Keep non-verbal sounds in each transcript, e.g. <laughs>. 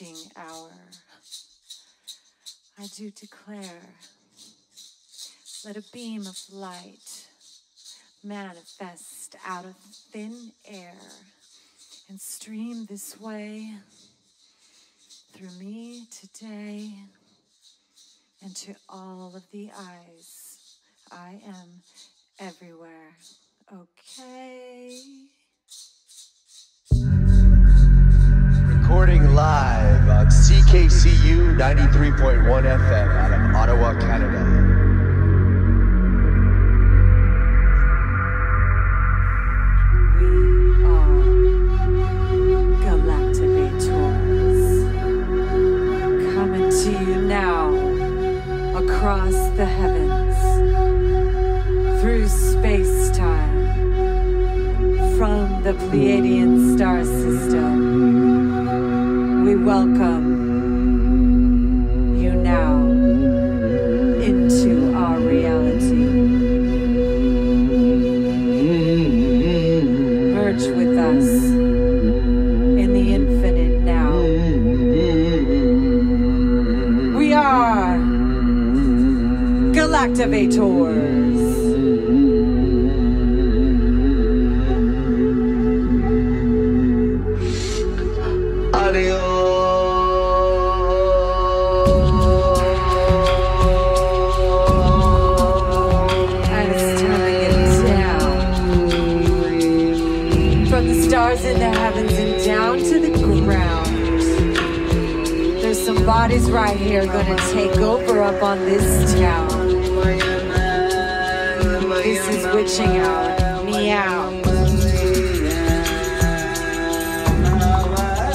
witching hour. I do declare, let a beam of light manifest out of thin air and stream this way through me today and to all of the eyes. I am everywhere. Okay. Recording live CKCU 93.1 FM out of Ottawa, Canada. We are Galactivators. Coming to you now across the heavens, through space time, from the Pleiadian star system. We welcome you now into our reality. Merge with us in There's some right here gonna take over up on this town. This is witching hour. Meow.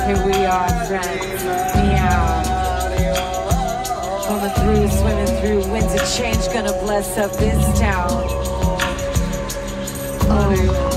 Here we are, friends. Meow. Coming through, swimming through, winds of change gonna bless up this town. Oh,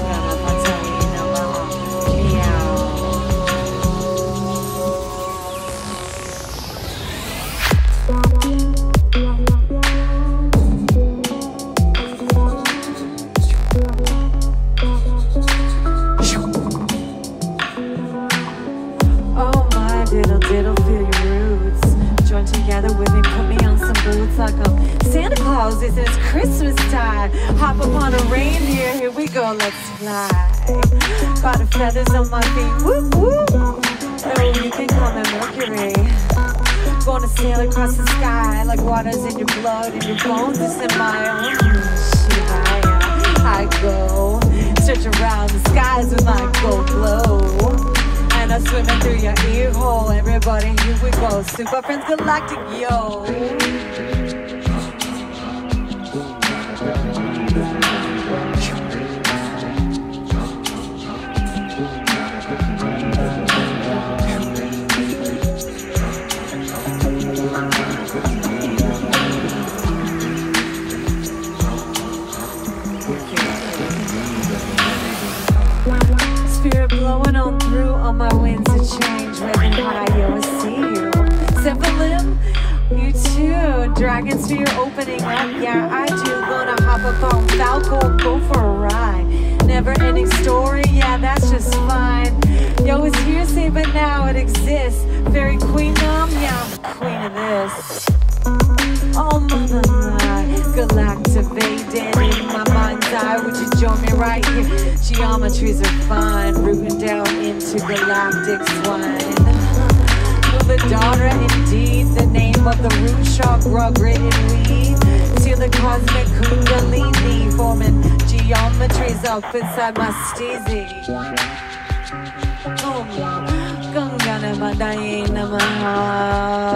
Santa Claus. It's Christmas time. Hop upon a reindeer, here we go, let's fly. Got the feathers on my feet, whoop whoop. Oh, you can call me Mercury. Gonna sail across the sky like water's in your blood and your bones is in my own. I go search around the skies with my gold glow. And I'm swimming through your ear hole. Everybody, here we go. Super Friends Galactic, yo. Through my winds of change. Waving high, yo, I see you. Sephilim, you too. Dragon sphere opening up, yeah, I do. Gonna hop up on Falkor, go for a ride. Never ending story, yeah, that's just fine. Yo, it's hearsay, but now it exists. Fairy queen, um, yeah, I'm queen of this. Oh mother my galactivated in my eye. Would you join me right here? Geometries are fine, rooting down into galactic swine. Daughter, indeed, the name of the root chakra, grid and weave. Till the cosmic kundalini forming geometries up inside my steezy. Oh, Gam Ganapataye Namaha.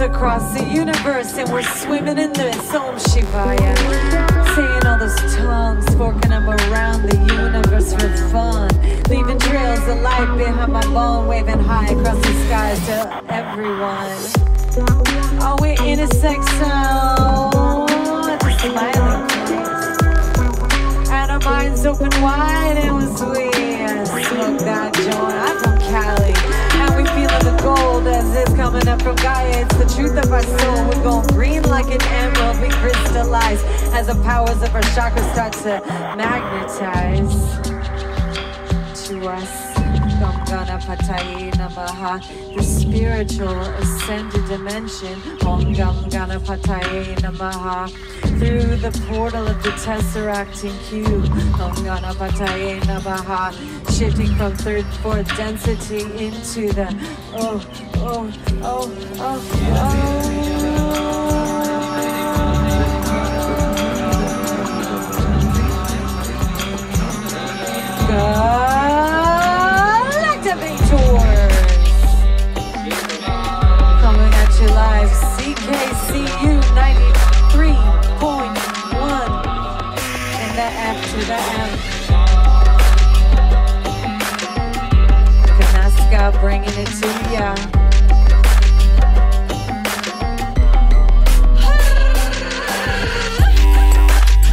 Across the universe, and we're swimming in this. Om Shivaya. Saying all those tongues, forking them around the universe for fun. Leaving trails of light behind my bone, waving high across the skies to everyone. Oh, we're in a sex zone. Just smiling arms open wide and was we smoke that joint. I'm from Cali, gold as it's coming up from Gaia. It's the truth of our soul. We're going green like an emerald. We crystallize as the powers of our chakras start to magnetize to us. The spiritual ascended dimension. Om Gam Ganapataye Namaha, through the portal of the tesseracting cube. Om Ganapataye Namaha, shifting from third, fourth density into the oh, oh, oh, oh, oh. Galactivators! Bringing it to ya.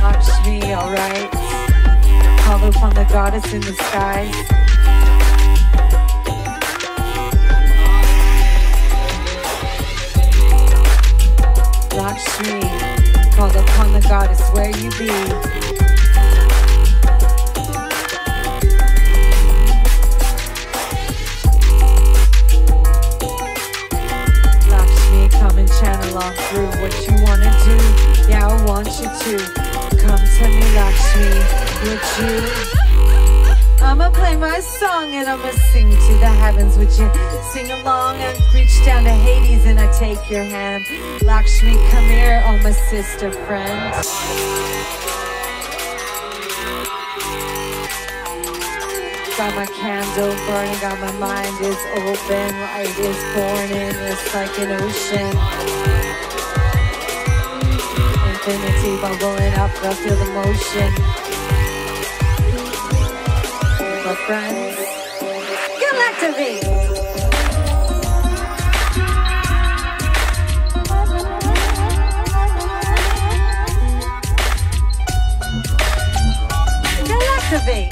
Lakshmi, alright. Call upon the goddess in the skies. Lakshmi, call upon the goddess where you be. Your hand? Lakshmi, come here, oh my sister friend. Got my candle burning, got my mind is open, light is born in this like an ocean. Infinity bubbling up, I feel the motion. My friends, Galactivate! Galactivate!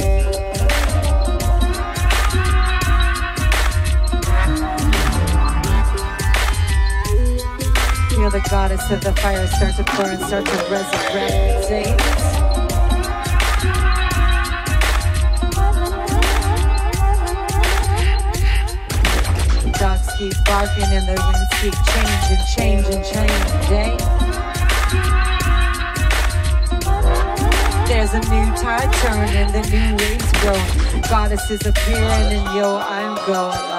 Feel the goddess of the fire start to pour and start to resurrect. Dogs keep barking and the winds keep changing, changing, changing. There's a new tide turning, the new waves growing. Goddess is appearing, and yo, I'm going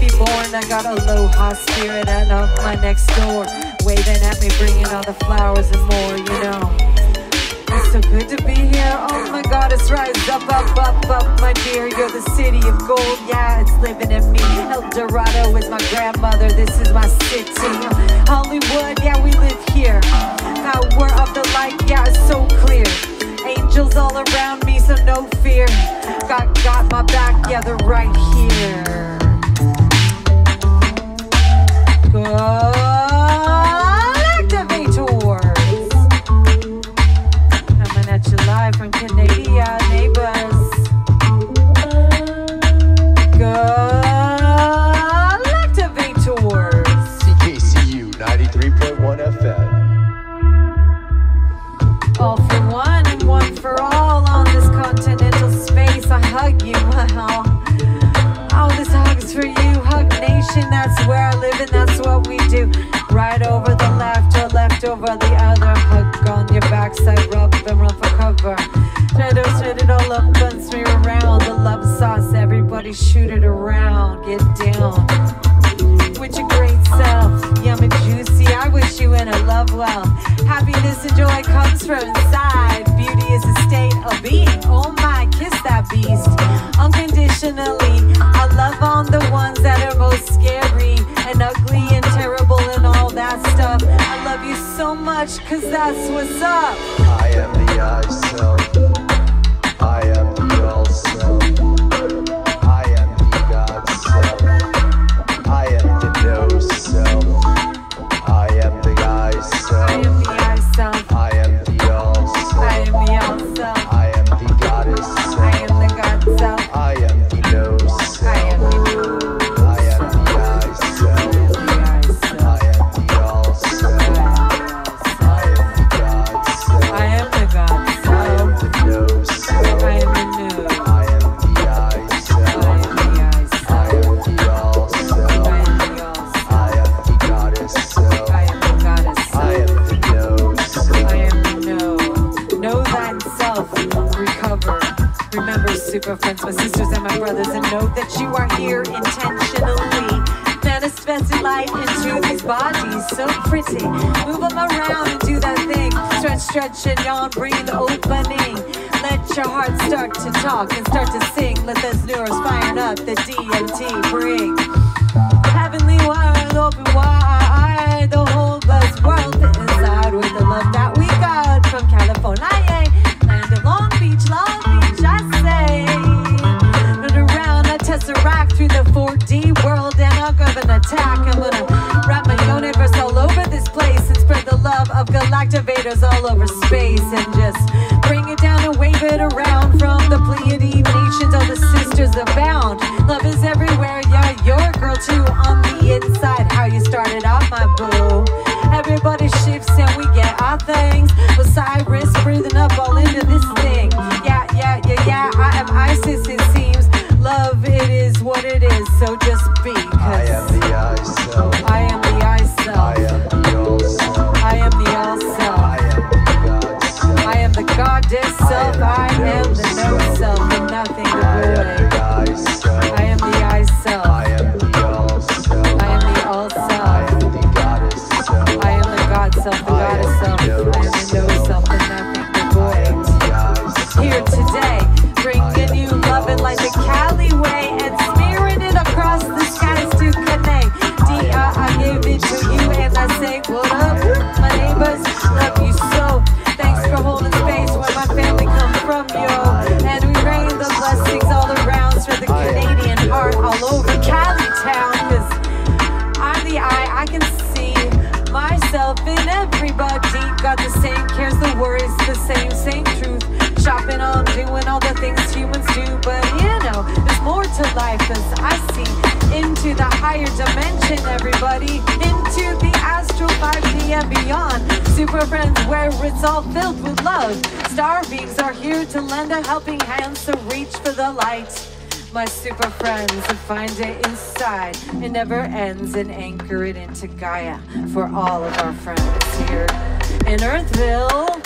be born. I got a aloha spirit and up my next door. Waving at me, bringing all the flowers and more, you know. It's so good to be here. Oh my God, it's rise up, up, up, up, my dear. You're the city of gold. Yeah, it's living in me. El Dorado is my grandmother. This is my city. Hollywood, yeah, we live here. Power of the light, yeah, it's so clear. Angels all around me, so no fear. Got got my back, yeah, they're right here. All for one and one for all on this continental space. I hug you. <laughs> Wow. Nation, that's where I live and that's what we do. Right over the left or left over the other. Hug on your backside, rub and run for cover. To set it all up and smear around the love sauce. Everybody shoot it around. Get down with your great self. Yum and juicy. I wish you in a love well. Happiness and joy comes from inside. Beauty is a state of being. Oh my, kiss that beast. Unconditionally. I love on the ones that are most scary and ugly and terrible and all that stuff. I love you so much, cause that's what's up. I am the I self. I am the Super friends, my sisters and my brothers, and know that you are here intentionally. Manifesting light into these bodies, so pretty. Move them around and do that thing. Stretch, stretch, and yawn. Breathe opening. Let your heart start to talk and start to sing. Let those neurons fire up. The DMT bring. Heavenly wide, open wide, the whole blessed world inside with the love that we got from California, world, and I'll give an attack. I'm gonna wrap my universe all over this place and spread the love of galactivators all over space and just bring it down and wave it around from the Pleiade nations. All the sisters abound. Love is everywhere, yeah, you're a girl too on the inside. How you started off, my boo. Everybody shifts and we get our things. Life as I see into the higher dimension, everybody. Into the astral 5D and beyond. Super friends, where it's all filled with love. Star beings are here to lend a helping hand, so reach for the light my super friends and find it inside. It never ends and anchor it into Gaia for all of our friends here in Earthville.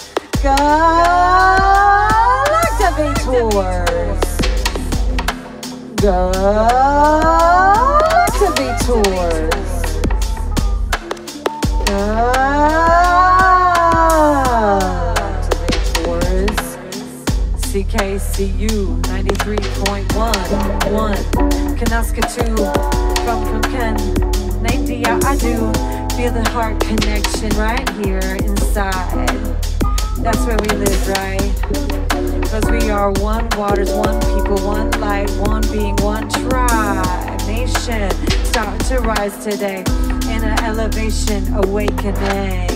Galactivators. Galactivators. Galactivators. CKCU 93.1 1 Kanaskatu from from Ken 90 I do feel the heart connection right here inside that's where we live right? Because we are one waters one people one light one being one tribe nation. Start to rise today in an elevation awakening.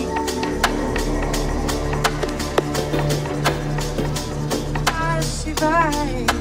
Shivaya.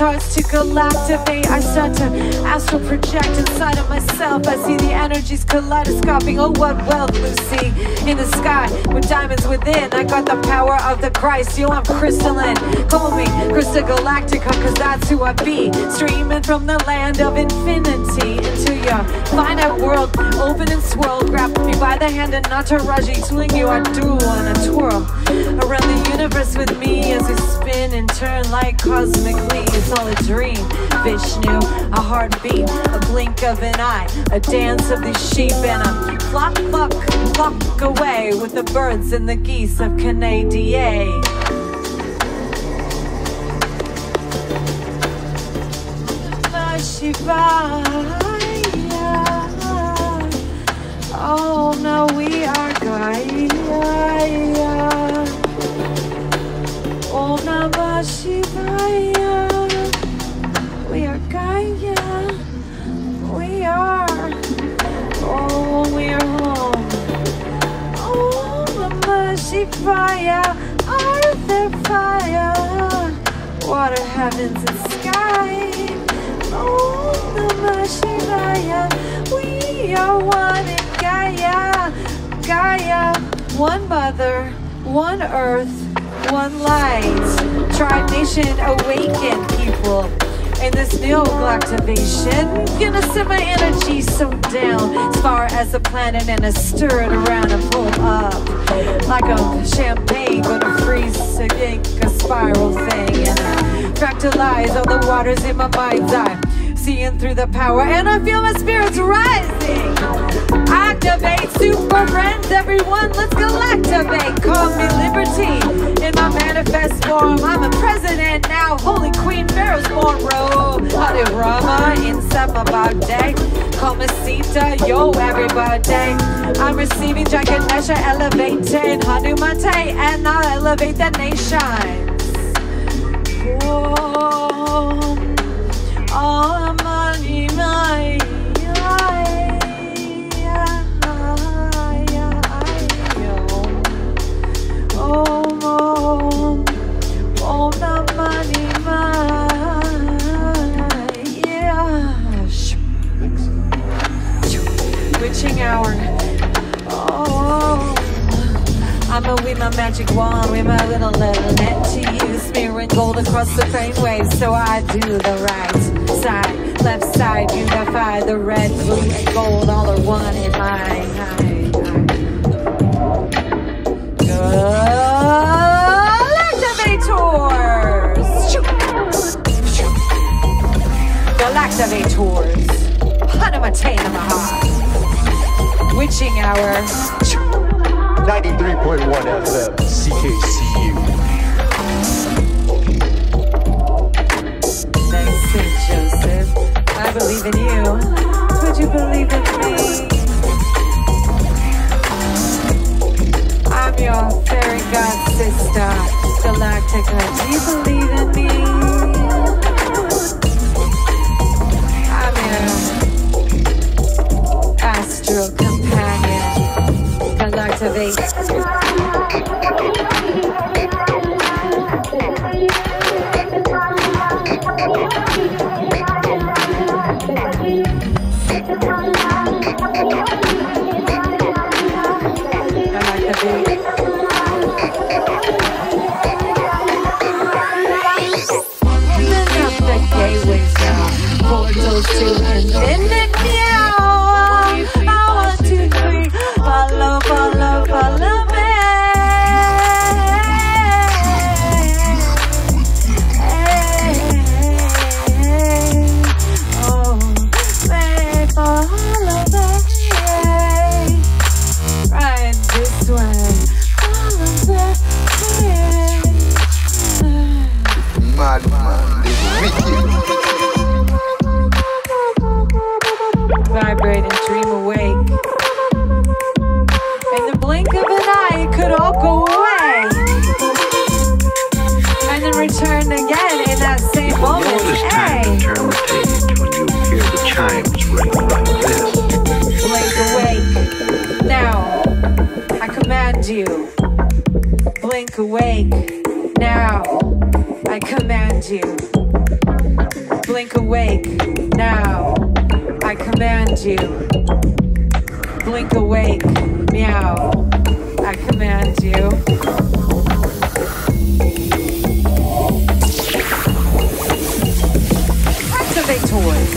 Starts to galactivate. I start to astral project inside of myself. I see the energies kaleidoscoping. Oh, what wealth, Lucy, in the sky with diamonds within. I got the power of the Christ. Yo, I'm crystalline. Call me Crystal Galactica, cause that's who I be. Streaming from the land of infinity into your finite world. Open and swirl. Grab me by the hand and Nataraji. Swing you a duel and a twirl around the universe with me as we spin and turn like cosmically. It's all a dream. Vishnu, a heartbeat, a blink of an eye, a dance of the sheep, and a flock, flock, flock away with the birds and the geese of Canada. Oh no, we are Gaia. Oh, Om Namah Shivaya. Oh, we are home. Om Namah Shivaya. Earth and fire. Water, heavens, and sky. Om Namah Shivaya. We are one in Gaia. Gaia. One mother, one earth, one light. Tribe Nation, awaken people. In this new activation, gonna send my energy so down as far as the planet and I stir it around and pull up like a champagne. Gonna freeze a yank a spiral thing and fractalize all the waters in my mind's eye. Seeing through the power, and I feel my spirits rising. Activate, super friends, everyone, let's galactivate. Call me liberty in my manifest form. I'm a president now, Holy Queen Pharaoh's born row. Hare Rama inside my body. Call me Sita, yo, everybody. I'm receiving Jaganesha, elevating Hanumate, and I'll elevate the nation. Whoa. Oh, money, magic wand with my little little net to you, smearing gold across the brain waves. So I do the right side, left side, unify the red, blue, and gold, all are one in my Galactivators! Galactivators! Hanamate! Witching hour. 93.1 FM, CKCU. I believe in you. Would you believe in me? I'm your fairy god sister, Galactica. Do you believe in me? Galactivate. Galactivate. Open then return again in that same The moment. oldest time Hey, to turn the page when you hear the chimes ring like this. blink awake. Now, I command you. Blink Blink awake now. I command you. Blink awake now. I command you. Blink awake meow. I command you. Toys.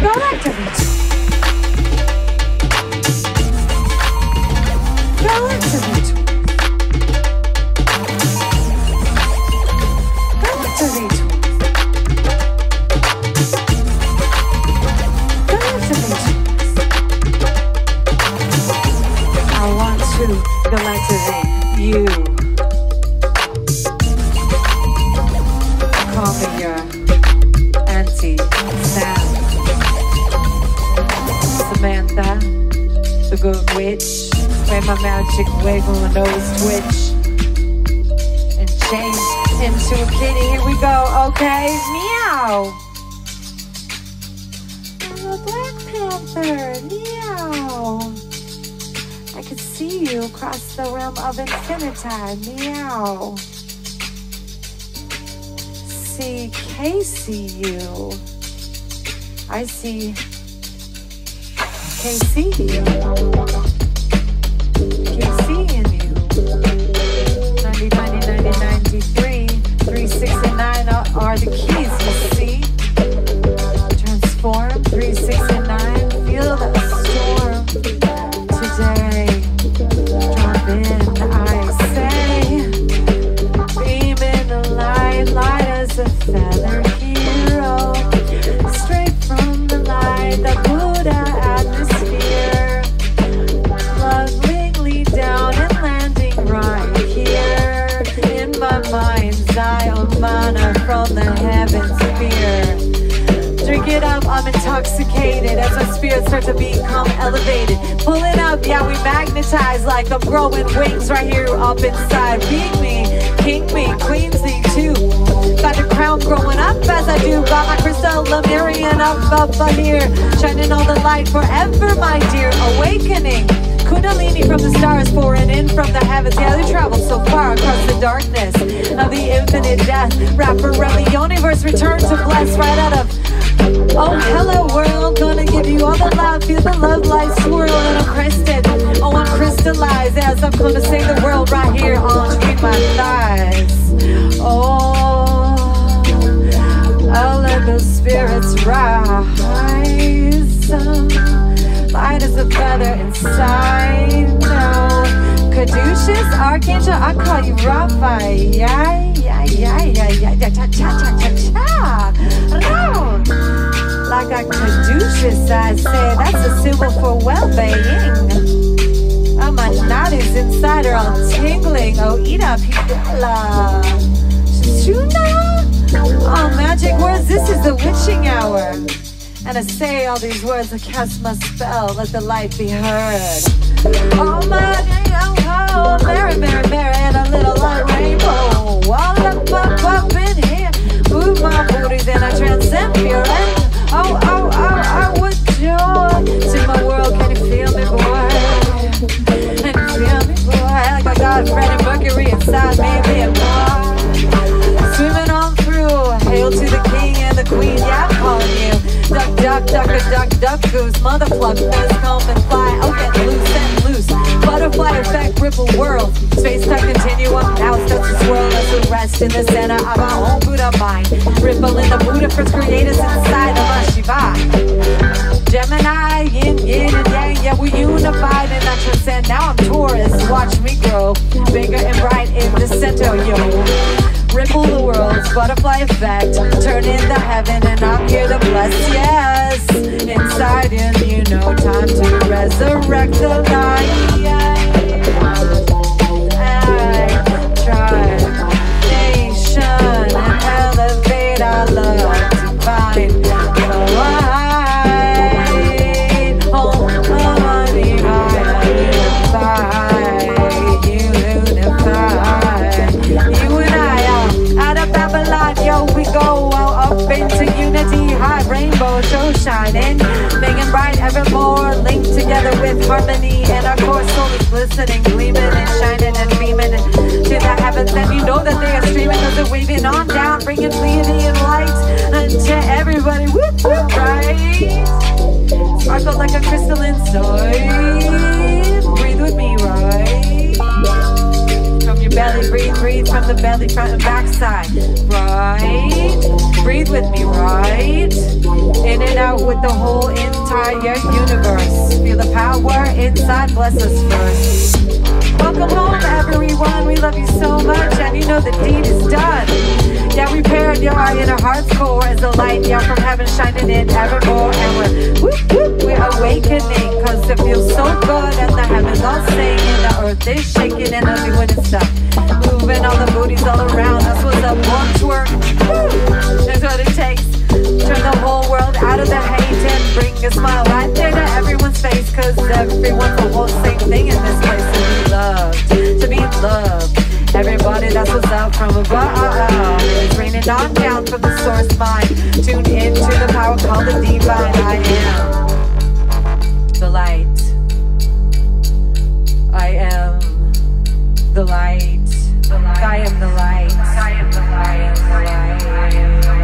Go activate. Go wiggle and nose twitch. And change into a kitty. Here we go, okay? Meow. I'm a Black Panther. Meow. I can see you across the realm of infinity. Meow. See KCU. I see KC. From the heavens sphere. Drink it up, I'm intoxicated as my spirits start to become elevated. Pull it up, yeah, we magnetize like I'm growing wings right here up inside. Being me, king me, queen me too. Got the crown growing up as I do. Got my crystal Lemurian up, up, up here. Shining all the light forever, my dear. Awakening. Kundalini from the stars pouring in from the heavens. Yeah, they traveled so far across the darkness of the infinite death. Rapper around the universe return to bless right out of Oh, hello world, gonna give you all the love, feel the love light swirl and I'm crested. Oh, I'm crystallized as I'm gonna save the world right here on between my thighs. Oh, I'll let the spirits rise. Light as a feather inside now. Caduceus, Archangel, I call you Raphael. Yeah, yeah, yeah, yeah, yeah, cha, cha, cha, cha, cha. No. Like a caduceus, I say that's a symbol for well-being. Oh, my knotties inside are all tingling. Oh, eat up, Hidala. Shuna? Oh, magic words, this is the witching hour. And I say all these words, I cast my spell, let the light be heard. Oh my, oh, oh, Mary, Mary, Mary, and a little light rainbow. All up, up, up in here. Move my booties and I transcend fear. And oh, oh, oh, oh, what joy. See my world, can you feel me, boy? Can you feel me, boy? Like I got Freddie Mercury inside me, being boy. Duck, duck, a duck, duck, goose. Mother does come and fly. Get loose and loose. Butterfly effect, ripple world. Space time continuum. Now starts to swirl as we rest in the center of our own Buddha mind. Ripple in the Buddha first creators inside of us, Shiva. Gemini, yin, yin, and yang, yeah, we unified and I transcend. Now I'm Taurus, watch me grow. Bigger and bright in the center, yo. Ripple the world's butterfly effect. Turn into heaven, and I'm here to bless. Yes, inside in you know time to resurrect the light. I try nation and elevate our love shining, making bright evermore, linked together with harmony. And our core soul is glistening, gleaming and shining and beaming to the heavens. And you know that they are streaming because they're waving on down, bringing Pleiadian light to everybody. Whoop, whoop, right? Sparkle like a crystalline inside. Breathe with me, right? Your belly, breathe, breathe from the belly, front and back side. Right? Breathe with me, right? In and out with the whole entire universe. Feel the power inside, bless us first. Welcome home, everyone. We love you so much, and you know the deed is done. Yeah, we paired your inner heart's core as a light, yeah, from heaven shining in evermore. And we're whoop, whoop, we're awakening, cause it feels so good, and the heavens all singing, the earth is shaking, and I'm doing its stuff. Uh, moving all the booties all around, that's what's up, one twerk. That's what it takes. Turn the whole world out of the hate and bring a smile right there to everyone's face, cause everyone's the whole same thing in this place to be loved, to be loved. Everybody that's what's up from above. It's raining on down from the source mind. Tune into the power called the divine. I am the light. I am the light. I am the light. I am the light. I am the light. I am the light.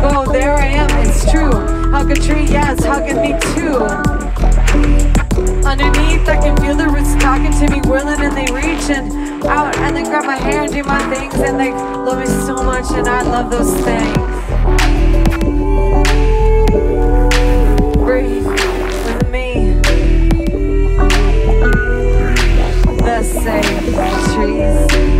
Go, there I am, it's true. Hug a tree, yes, hugging me too. Underneath, I can feel the roots talking to me, whirling and they reaching out, and they grab my hair and do my things, and they love me so much, and I love those things. Breathe with me. The same trees.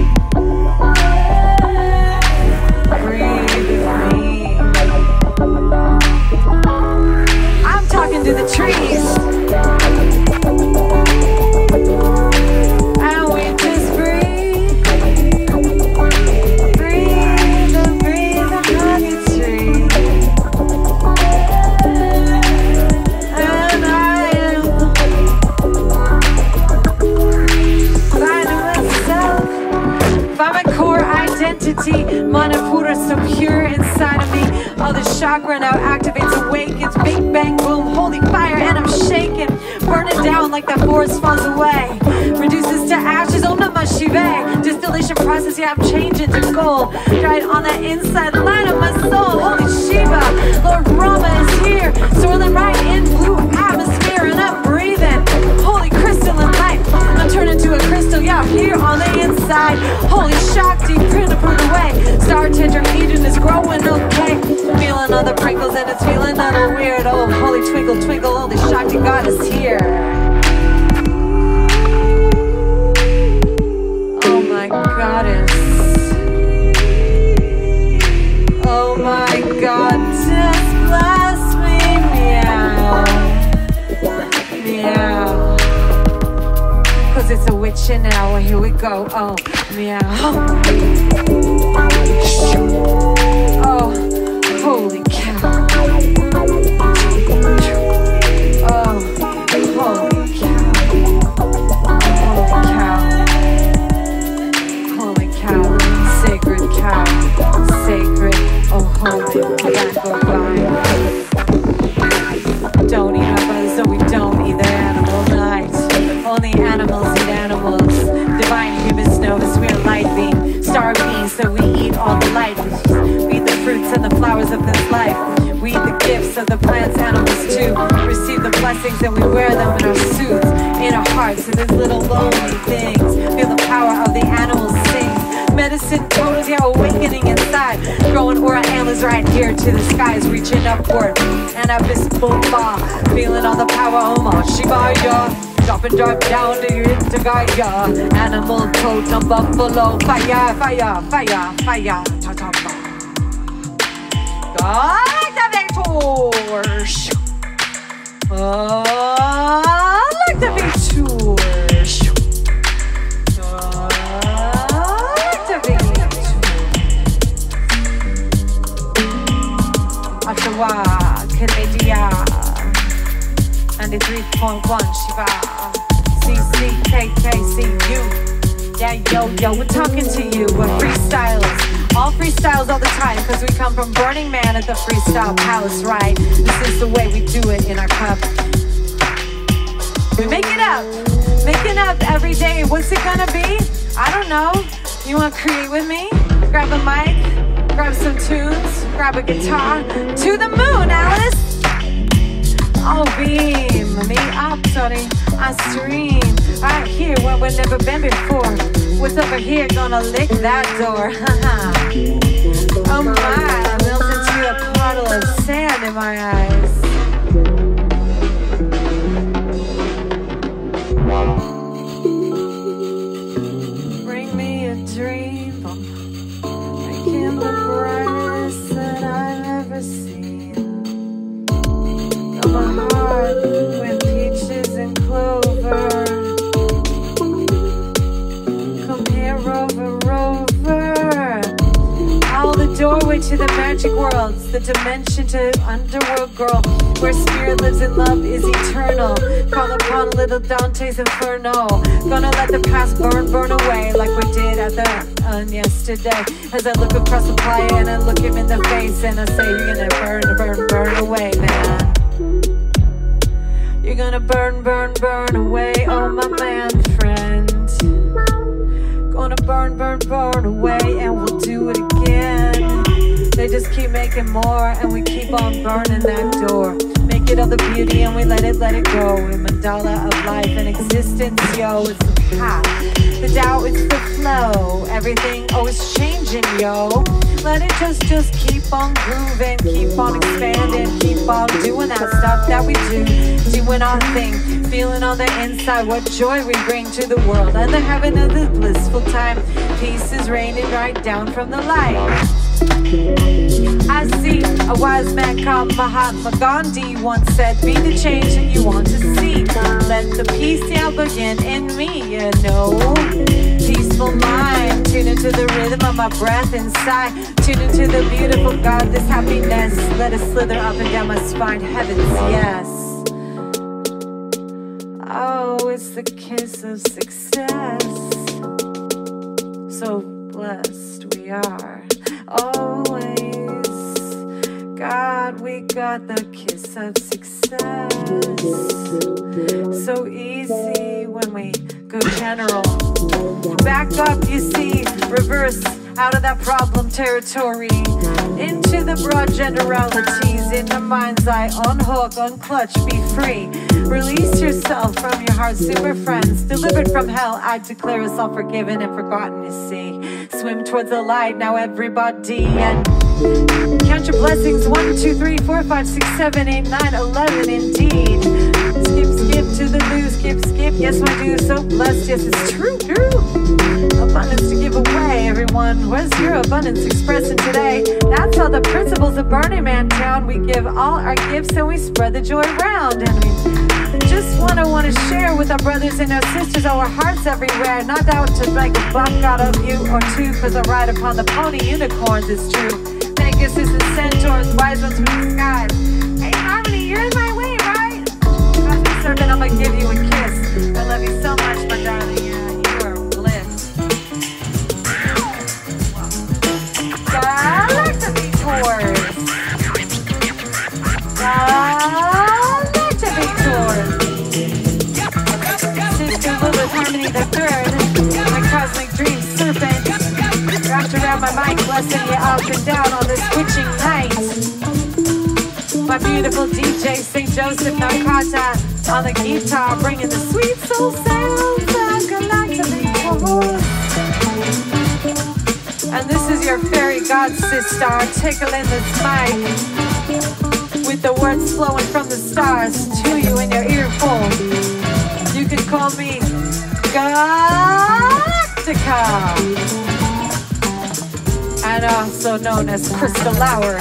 Chakra now activates, awakens, big bang, boom, holy fire, and I'm shaking. Burning down like that forest falls away. Reduces to ashes, oh Namah Shivaya. Distillation process, yeah, I'm changing to gold. Dried on the inside line of my soul, holy Shiva. Lord Rama is here, swirling right in blue to a crystal, yeah, here on the inside. Holy Shakti, print put away. Star tender Eden is growing okay. Feeling all the prinkles and it's feeling a little weird. Oh, holy twinkle, twinkle, holy Shakti God is here. Oh my goddess. Oh my god, just bless Cause it's a here we go. Oh, meow. <laughs> Oh, holy of the plants, animals too. Receive the blessings and we wear them in our suits, in our hearts, and these little lonely things. Feel the power of the animals sing. Medicine tones, yeah, awakening inside. Growing aura antlers right here to the skies, reaching upward. And abyss boom feeling all the power, Om Shivaya. Drop and drop down to your Gaia. Animal totem buffalo. Fire, fire, fire, fire. Ta ta ta. Activators. Activators. Activators. Ottawa, Canada. 93.1 Shiva. CCKKCU. Yeah, yo, yo, we're talking to you. We're freestylers. All freestyles all the time because we come from Burning Man at the Freestyle Palace, right? This is the way we do it in our cup. We make it up. Making up every day. What's it gonna be? I don't know. You wanna create with me? Grab a mic, grab some tunes, grab a guitar. To the moon, Alice! Oh, beam me up, Tony. I stream right here where we've never been before. What's over here gonna lick that door? <laughs> oh my, I melt into a puddle of sand in my eyes. The magic worlds, the dimension to underworld girl, where spirit lives and love is eternal. Call upon little Dante's Inferno. Gonna let the past burn, burn away like we did at the on yesterday. As I look across the playa and I look him in the face and I say, You're gonna burn, burn, burn away, man. You're gonna burn, burn, burn away, oh my man friend. Gonna burn, burn, burn away, and we'll do it again. They just keep making more, and we keep on burning that door. Make it all the beauty, and we let it, let it go. A mandala of life and existence, yo. It's the path, the doubt, it's the flow. Everything always changing, yo. Let it just, just keep on grooving, keep on expanding, keep on doing that stuff that we do, doing our thing, feeling on the inside what joy we bring to the world, and the heaven of the blissful time. Peace is raining right down from the light. I see a wise man called Mahatma Gandhi once said, Be the change that you want to see. Let the peace now begin in me, you know. Peaceful mind, tune into the rhythm of my breath inside. Tune into the beautiful God, this happiness. Let it slither up and down my spine, heavens, yes. Oh, it's the kiss of success. So blessed we are. Always. God, we got the kiss of success. So easy when we go general. Back up, you see, reverse out of that problem territory into the broad generalities. In the mind's eye unhook unclutch be free. Release yourself from your heart super friends. Delivered from hell i declare us all forgiven and forgotten you see. Swim towards the light now everybody and count your blessings one two three four five six seven eight nine eleven indeed. Skip skip to the loo skip skip. Yes my do so blessed. Yes it's true true abundance to give away everyone. Where's your abundance expressing today? That's how the principles of burning man town we give all our gifts and we spread the joy around. And we just wanna wanna share with our brothers and our sisters our hearts everywhere. Not out to make a buck out of you or two cause i ride upon the pony unicorns it's true. Pegasus and centaurs wise ones from the skies hey harmony you're in my way right? Serpent i'm gonna give you mind, you up and down on this witching night. My beautiful DJ St. Joseph Nakata on the guitar, bringing the sweet soul sounds of Galactivators. And this is your fairy god sister tickling this mic with the words flowing from the stars to you in your earphone. You can call me Galactica and also known as Crystal Hour.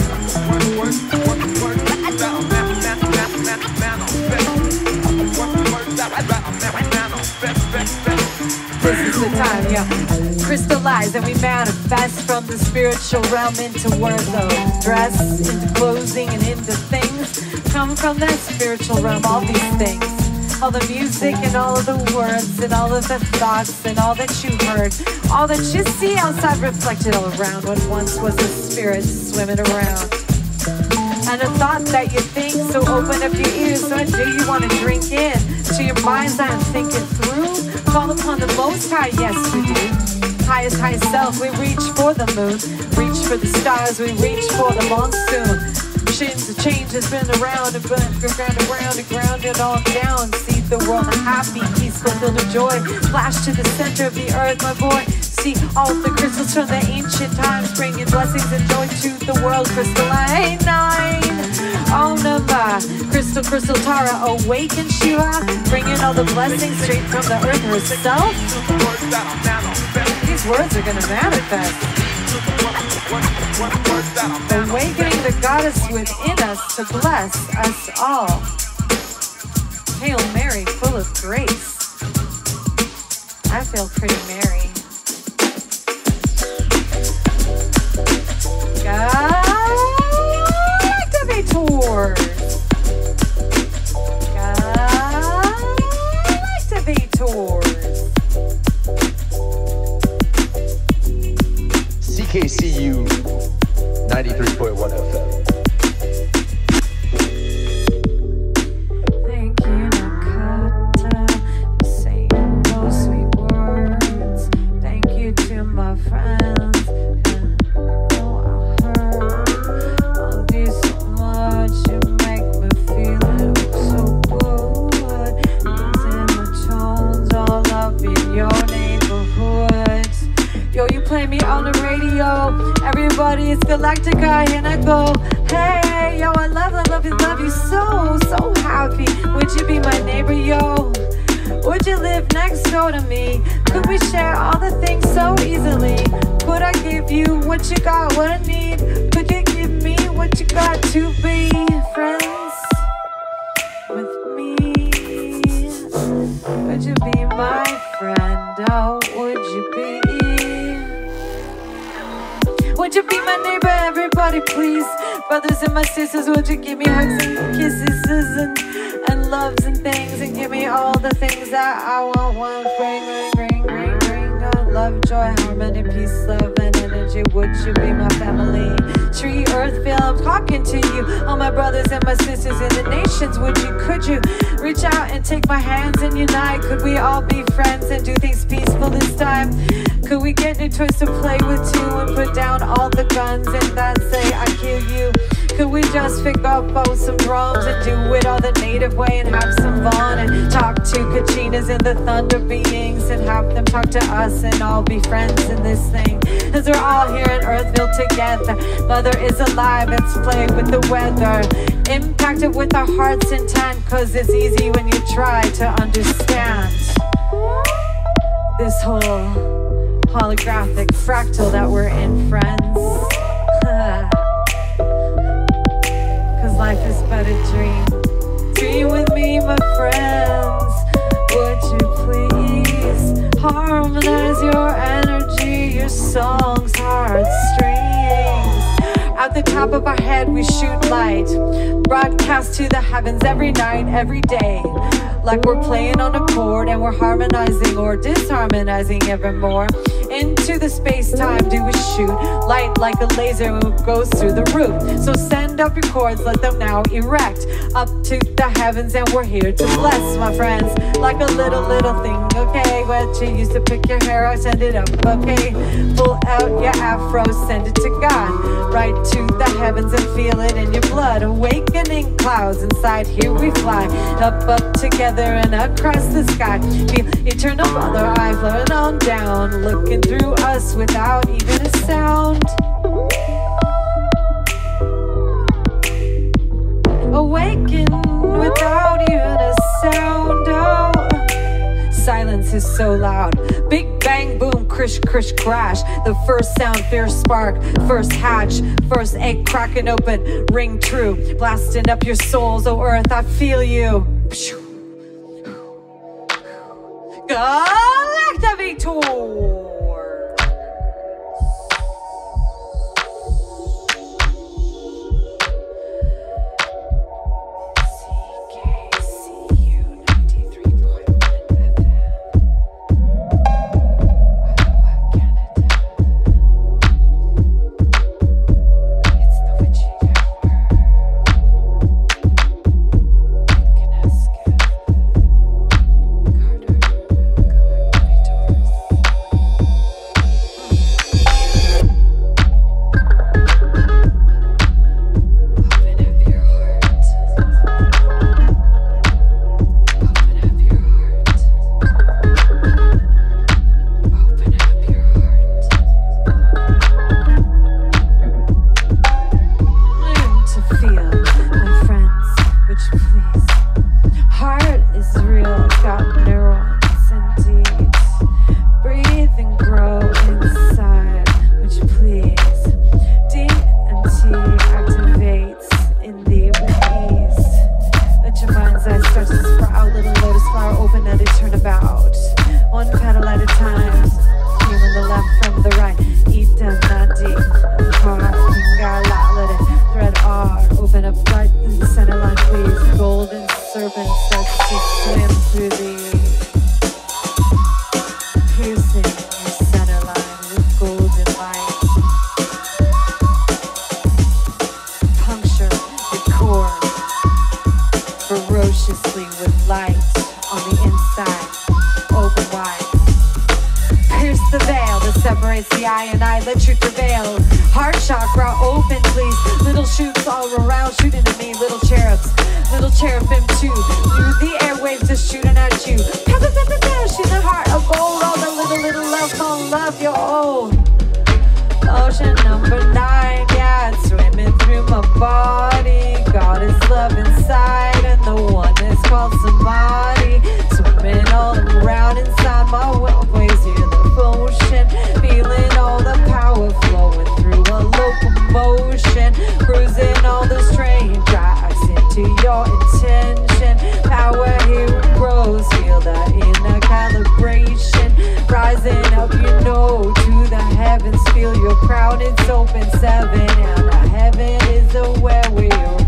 This is the time, yeah. Crystallize and we manifest from the spiritual realm into words of dress, into clothing, and into things. Come from that spiritual realm, all these things. All the music and all of the words and all of the thoughts and all that you heard. All that you see outside reflected all around what once was a spirit swimming around and a thought that you think. So open up your ears. So do you want to drink in to your mind's eye and think it through? Call upon the Most High, yes we do. Highest, high self, we reach for the moon, reach for the stars, we reach for the monsoon. Of change has been around and been ground and and grounded on down. See the world happy, peaceful, filled with joy. Flash to the center of the earth, my boy. See all the crystals from the ancient times, bringing blessings and joy to the world. Crystalline nine. Nama, Crystal, Crystal Tara, awaken Shiva, bringing all the blessings straight from the earth herself. These words are gonna manifest. Awakening the goddess within us to bless us all. Hail Mary, full of grace. I feel pretty merry. Galactivators. And things and give me all the things that I want? One bring, bring, bring, bring, bring. God, love, joy, harmony, peace, love, and energy. Would you be my family? Tree, earth, feel I'm talking to you. All my brothers and my sisters in the nations, would you, could you reach out and take my hands and unite? Could we all be friends and do things peaceful this time? Could we get new toys to play with too and put down all the guns and then say I kill you? Could we just pick up both some drums and do it all the native way and have some fun and talk to Kachinas and the thunder beings and have them talk to us and all be friends in this thing? Cause we're all here in Earthville together. Mother is alive, let's play with the weather. Impacted with our hearts intent, cause it's easy when you try to understand this whole holographic fractal that we're in, friends. Life is but a dream. Dream with me, my friends. Would you please harmonize your energy, your songs, heartstrings? At the top of our head, we shoot light, broadcast to the heavens every night, every day. Like we're playing on a chord and we're harmonizing or disharmonizing evermore. Into the space time, do we shoot light like a laser goes through the roof. So send up your cords, let them now erect up to the heavens, and we're here to bless my friends like a little, little thing. Okay, what you used to pick your hair out, send it up. Okay, pull out your afro, send it to God, right to the heavens, and feel it in your blood. Awakening clouds inside, here we fly up, up together and across the sky. Feel eternal Father, I float on down, looking through us without even a sound. Awaken without even a sound. Oh. Silence is so loud. Big bang, boom, crish, crish, crash. The first sound, fierce spark, first hatch, first egg cracking open, ring true. Blasting up your souls, oh earth, I feel you. Galactivator! Is love inside, and the one is called somebody. Swimming all around inside my waves, hear the ocean. Feeling all the power flowing through a locomotion. Cruising all the strange tracks into your intention. Power here grows, feel the inner calibration. Rising up, you know, to the heavens. Feel your crown, it's open seven. And the heaven is aware where you're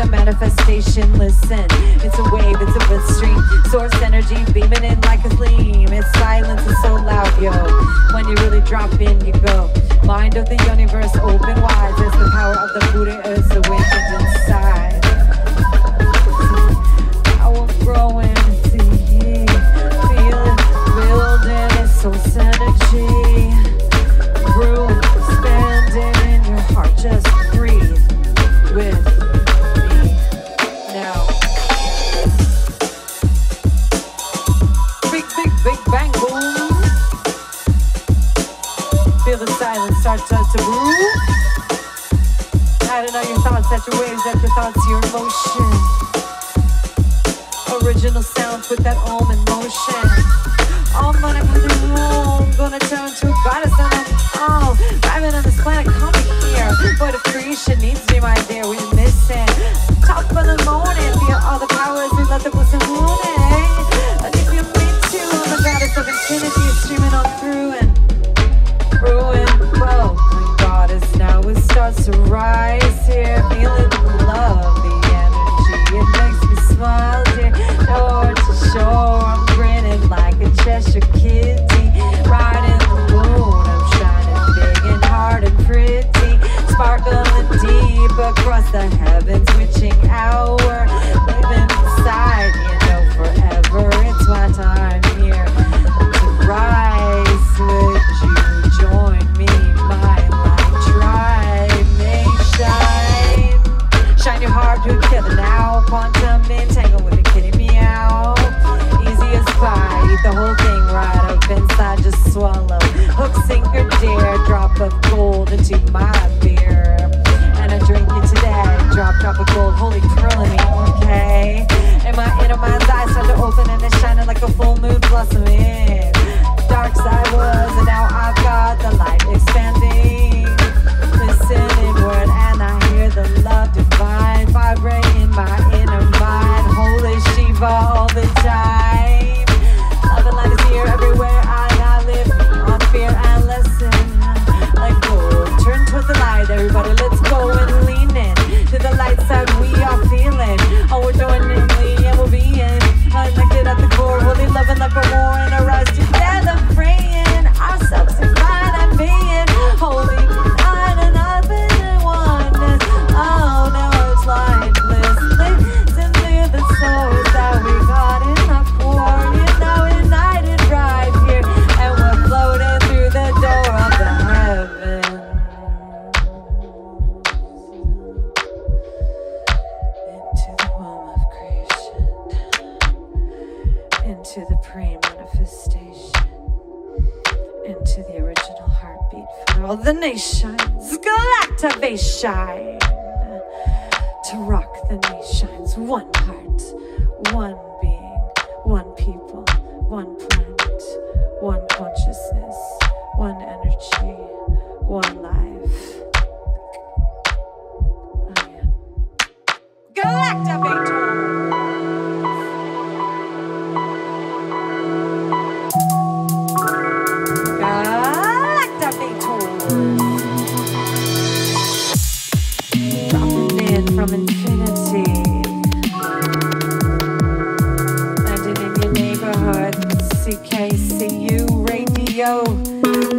a manifestation. Listen, it's a wave, it's a blitz stream. Source energy beaming in like a gleam. Its silence is so loud, yo. When you really drop in, you go. Mind of the universe open wide. There's the power of the Buddha is awakened inside. Now inside growing, feeling, building. It's source energy.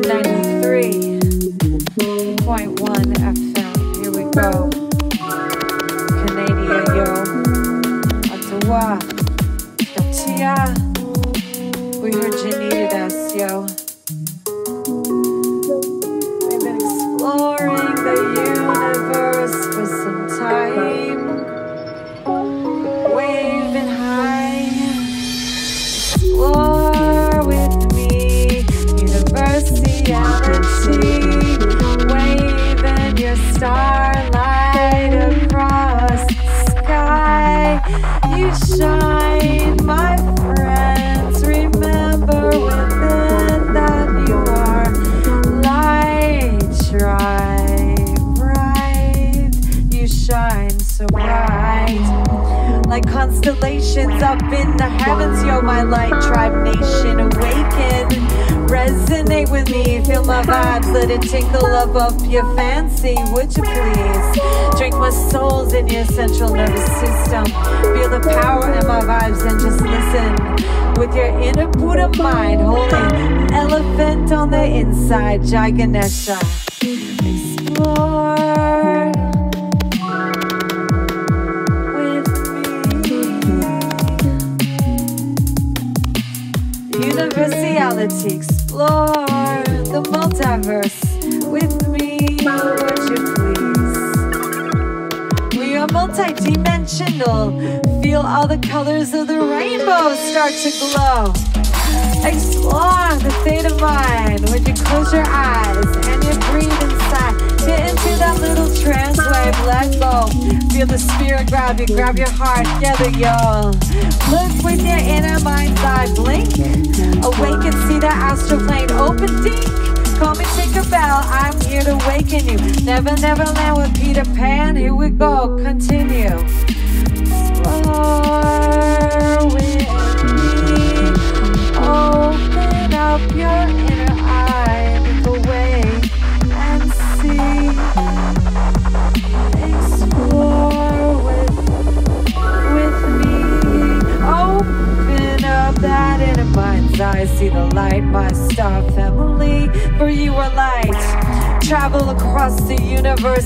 93.1 FM. Here we go. Canada, yo. Ottawa. We heard you needed us, yo. vibrations up in the heavens, yo, my light tribe nation awaken. Resonate with me, feel my vibes, let it tinkle up up your fancy, would you please? Drink my souls in your central nervous system. Feel the power in my vibes and just listen. With your inner Buddha mind, Holding elephant on the inside, Jai Ganesha. Explore. Universality, explore the multiverse with me, would you please? We are multidimensional. Feel all the colors of the rainbow start to glow. Explore the state of mind when you close your eyes and you breathe Get into that little trance wave, let go. Feel the spirit grab you, grab your heart together, y'all. Look with your inner mind's eye, blink. Awaken, see the astral plane open deep. Call me Tinkerbell, I'm here to awaken you. Never, never land with Peter Pan. Here we go, continue.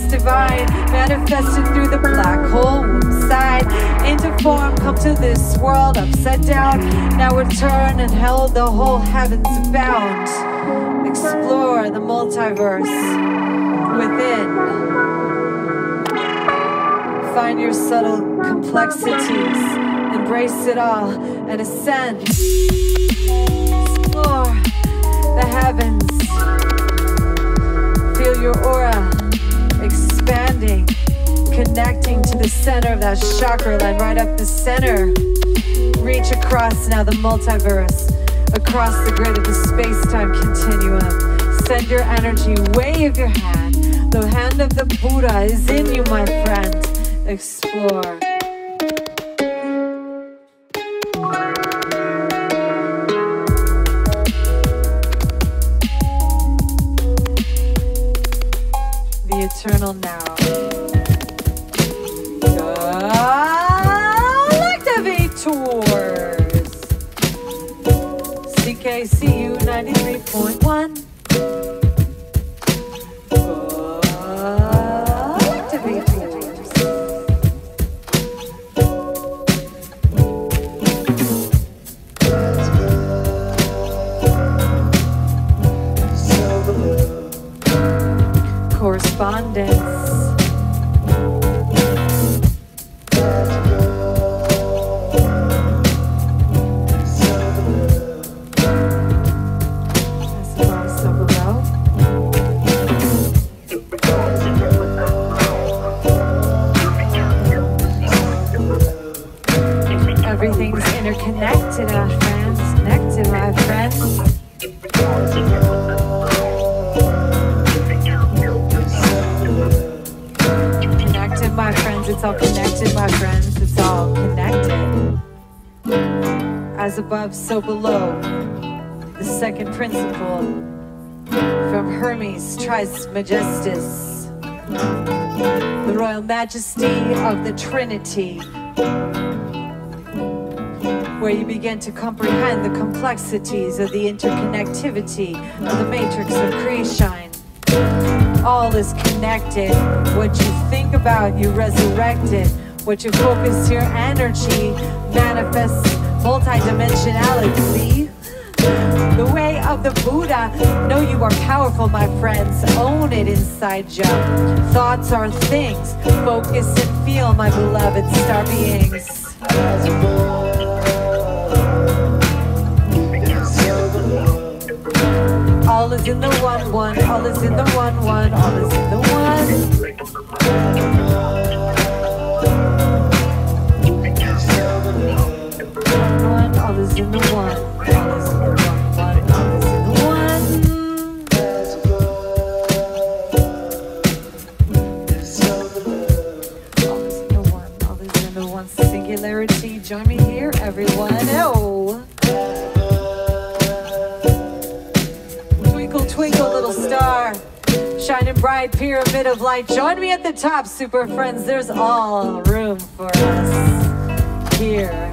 Divine, manifested through the black hole side. Into form, come to this world upside down. Now return and held the whole heavens bound. Explore the multiverse within. Find your subtle complexities, embrace it all, and ascend. Explore the heavens. Feel your aura expanding, connecting to the center of that chakra line, right up the center. Reach across now the multiverse, across the grid of the space time continuum. Send your energy, wave your hand. The hand of the Buddha is in you, my friend. Explore. Connected, my friends. Connected, my friends. It's all connected, my friends. It's all connected. As above, so below. The second principle from Hermes Trismegistus. The royal majesty of the Trinity. Where you begin to comprehend the complexities of the interconnectivity of the matrix of creation. All is connected. What you think about, you resurrect it. What you focus your energy manifests multidimensionality. The way of the Buddha. Know you are powerful, my friends. Own it inside you. Thoughts are things. Focus and feel, my beloved star beings. Is in the one one, all is in the one one, all is in the one. One, all is in the one, Shining bright, pyramid of light. Join me at the top, super friends. There's all room for us here.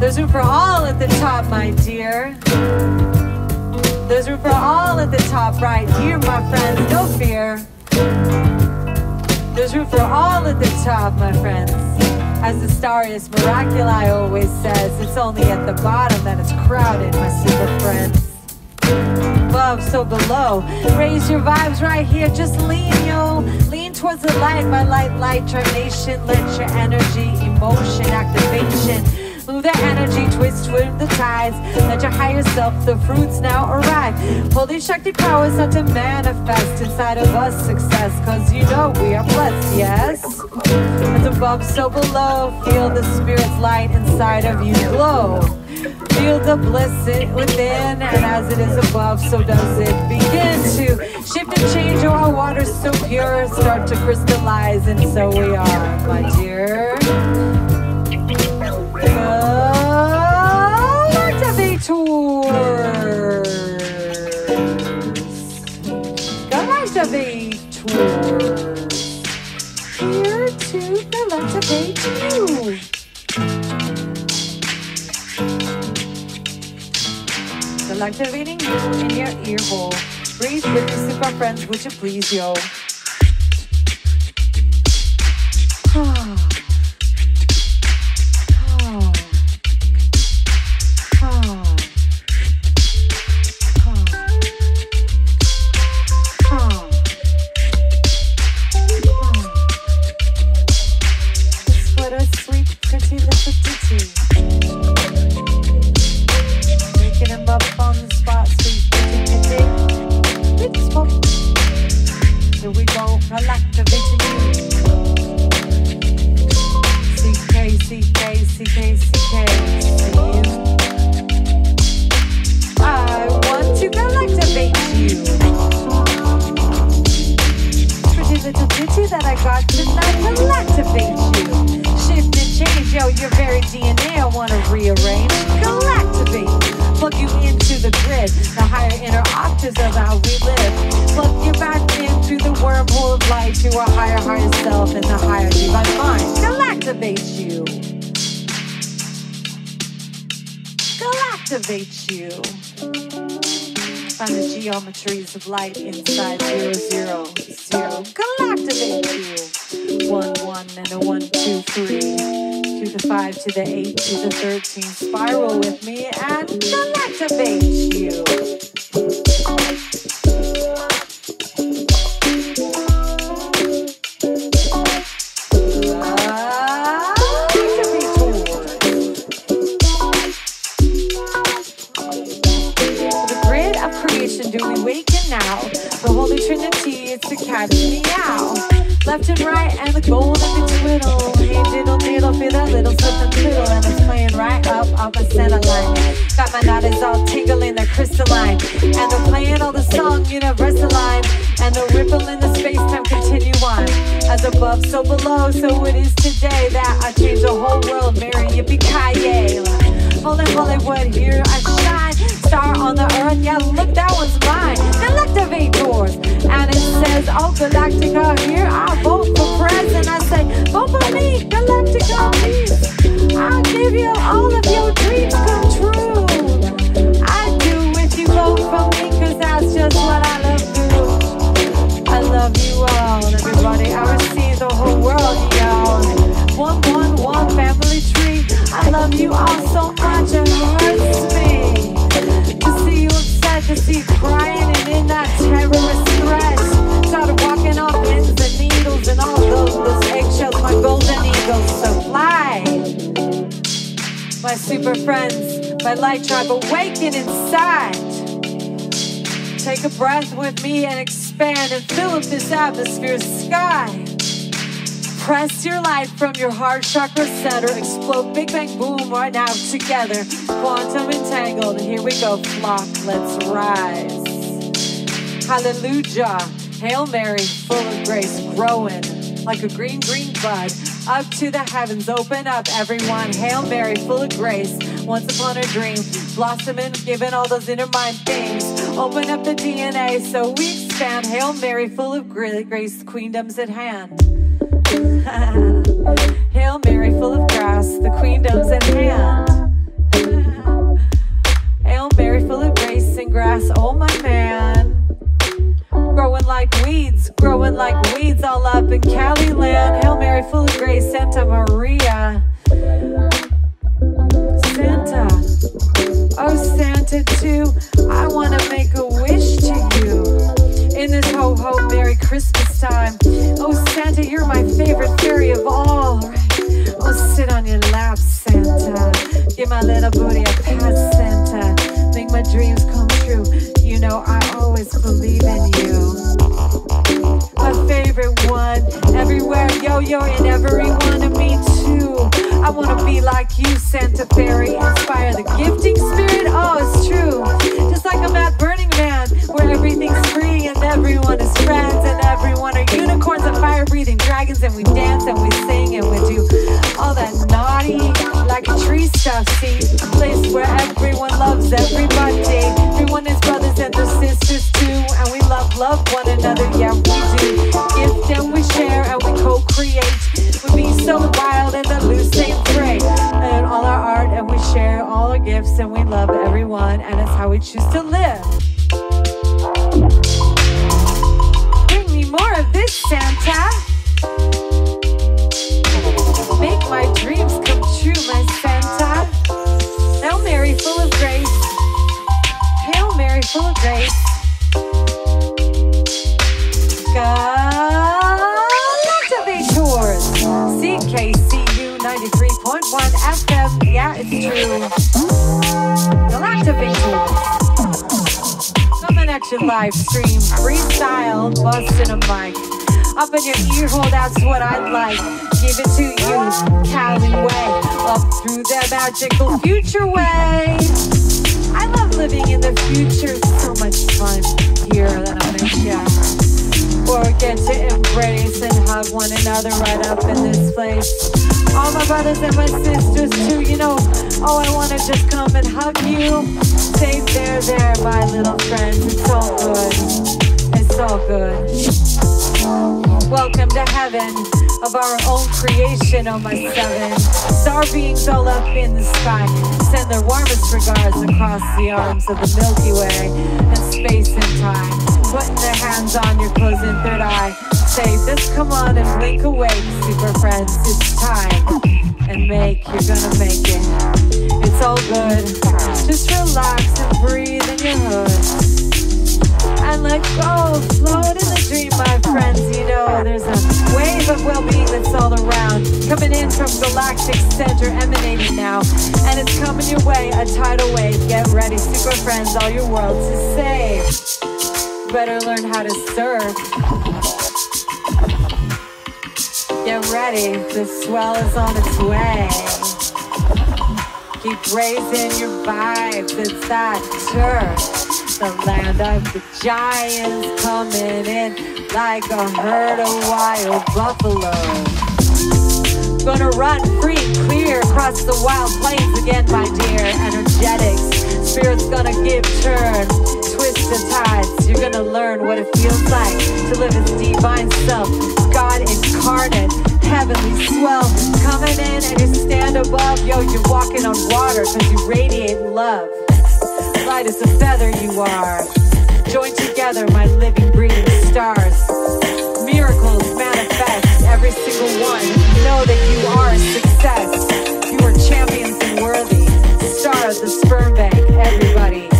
There's room for all at the top, my dear. There's room for all at the top right here, my friends. No fear. There's room for all at the top, my friends. As the Starius Miraculi always says, it's only at the bottom that it's crowded, my super friends. Above, so below. Raise your vibes right here. Just lean, yo. Lean towards the light, my light, light, your nation. Let your energy, emotion, activation Move the energy, twist with the tides. Let your higher self, the fruits now arrive. Holy Shakti powers start to manifest inside of us success. Cause you know we are blessed, yes? As above, so below. Feel the spirit's light inside of you glow. Feel the bliss within, and as it is above, so does it begin to shift and change. Oh, our water's so pure, start to crystallize, and so we are, my dear. Galactivating you in your ear hole. Breathe with me, super friends, would you please, yo? <sighs> <sighs> To the five to the eight to the thirteen. Spiral with me and galactivate you. As above, so below, so it is today that I change the whole world. Mary, yippee ki Holy Hollywood, here I shine. Star on the earth, yeah, look, that one's mine. Galactivators. And it says, Oh, Galactica, here I vote for president. I say, Vote for me, Galactica, please. I'll give you all of your dreams come true. I do if you vote for me, cause that's just what I I love you all, everybody. I receive the whole world, y'all. One, one, one family tree. I love you all so much, it hurts me to see you upset, to see crying and in that terrorist threat. Started walking on pins and needles and all those, those eggshells, my golden eagles. So fly, my super friends, my light tribe, awaken inside. Take a breath with me and expand and fill up this atmosphere sky. Press your light from your heart chakra center. Explode, big bang, boom, right now together. Quantum entangled. Here we go, flock. Let's rise. Hallelujah. Hail Mary, full of grace, growing like a green, green bud. Up to the heavens, open up, everyone. Hail Mary, full of grace. Once upon a dream, blossoming, giving all those inner mind things. Open up the DNA so we expand. Hail Mary, full of grace, queendom's at hand. <laughs> one another right up in this place. All my brothers and my sisters too, you know. Oh, I wanna just come and hug you. Say there, there, my little friends. It's all good. It's all good. Welcome to heaven of our own creation, oh my seven. Star beings all up in the sky send their warmest regards across the arms of the Milky Way and space and time. Putting their hands on your closing third eye. Say, just come on and blink awake, super friends. It's time. And make, you're gonna make it. It's all good. Just relax and breathe in your hood and let go. Float in the dream, my friends. You know, there's a wave of well being that's all around. Coming in from galactic center, emanating now. And it's coming your way, a tidal wave. Get ready, super friends, all your world to save. Better learn how to serve. Get ready, the swell is on its way. Keep raising your vibes, it's that turf. The land of the giants coming in like a herd of wild buffalo. Gonna run free clear across the wild plains again, my dear. Energetics, spirit's gonna give turn. The tides, you're gonna learn what it feels like to live as divine self. God incarnate, heavenly swell. Coming in and you stand above, yo, you're walking on water because you radiate love light as a feather you are. Join together, my living, breathing stars. Miracles manifest, every single one. Know that you are a success. You are champions and worthy. Star of the sperm bank, everybody.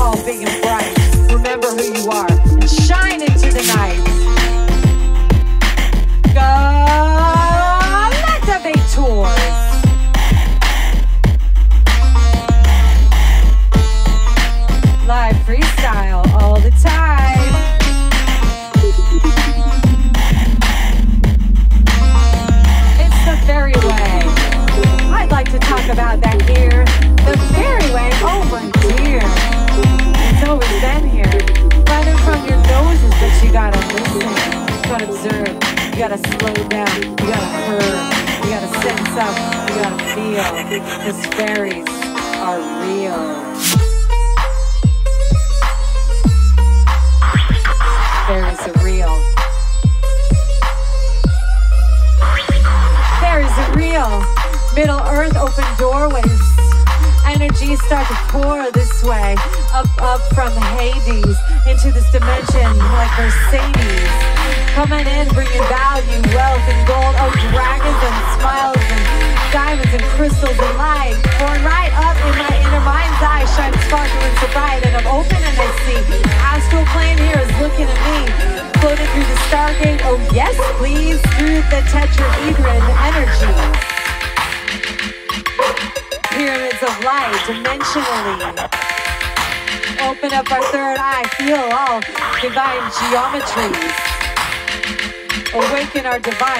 Tall, big bright. Remember who you are and shine into the night.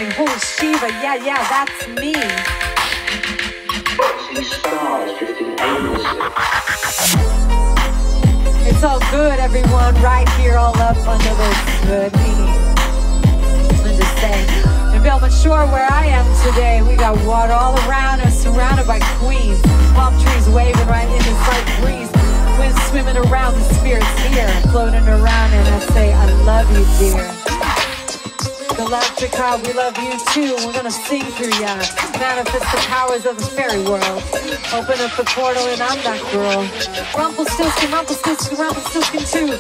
mind. Who's Shiva? Yeah, yeah, that's me. It's all good, everyone, right here, all up under this good knee. I'm just saying. In Belmont Shore, where I am today, we got water all around us, surrounded by queens. Palm trees waving right in the slight breeze. Wind swimming around, the spirits here, floating around, and I say, I love you, dear love Chicago, we love you too. We're gonna sing through ya, manifest the powers of the fairy world. Open up the portal and I'm that girl. Rumpelstiltskin, Rumpelstiltskin, Rumpelstiltskin too.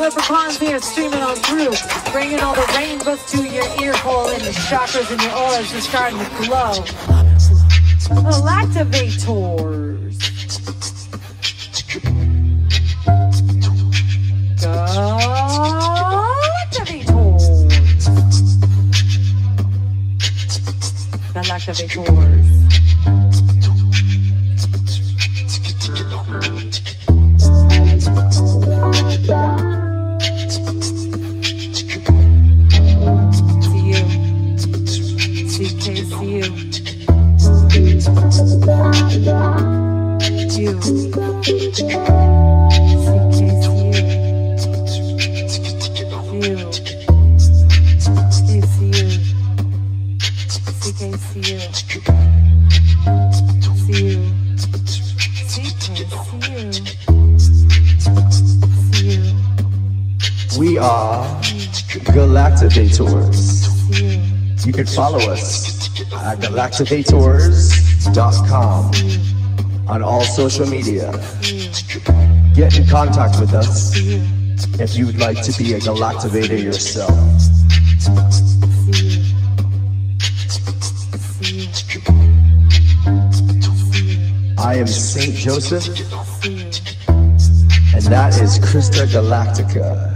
Leprechauns here streaming on through, bringing all the rainbows to your ear hole and the chakras and your auras are starting to glow. Elactivator. of a. Follow us at galactivators.com on all social media. Get in contact with us if you'd like to be a galactivator yourself. I am Saint Joseph, and that is Krista Galactica.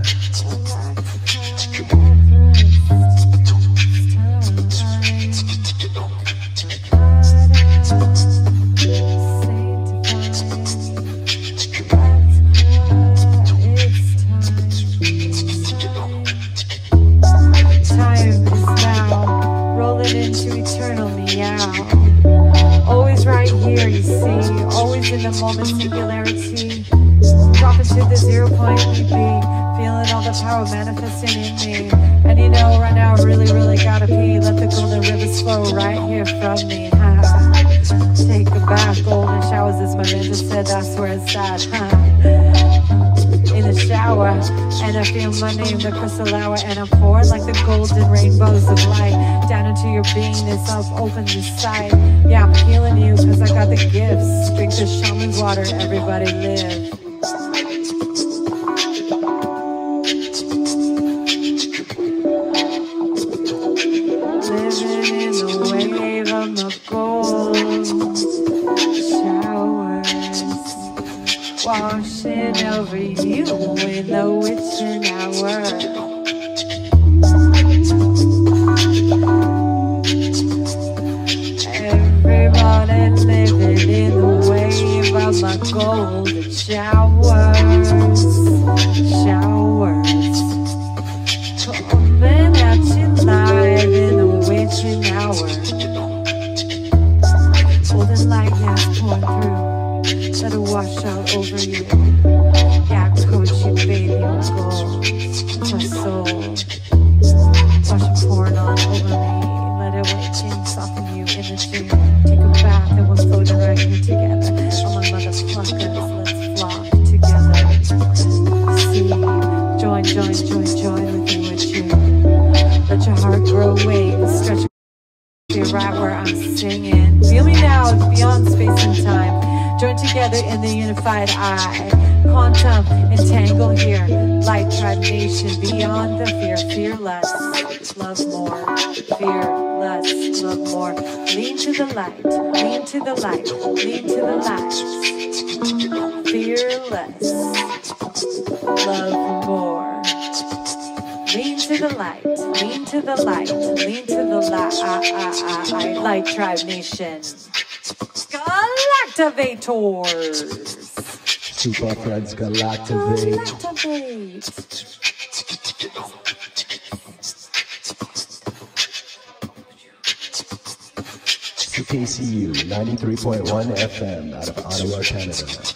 the light, lean to the light, ah, ah, ah, light tribe nation. Galactivators! Super friends galactivate. Galactivate. CKCU 93.1 FM out of Ottawa, Canada.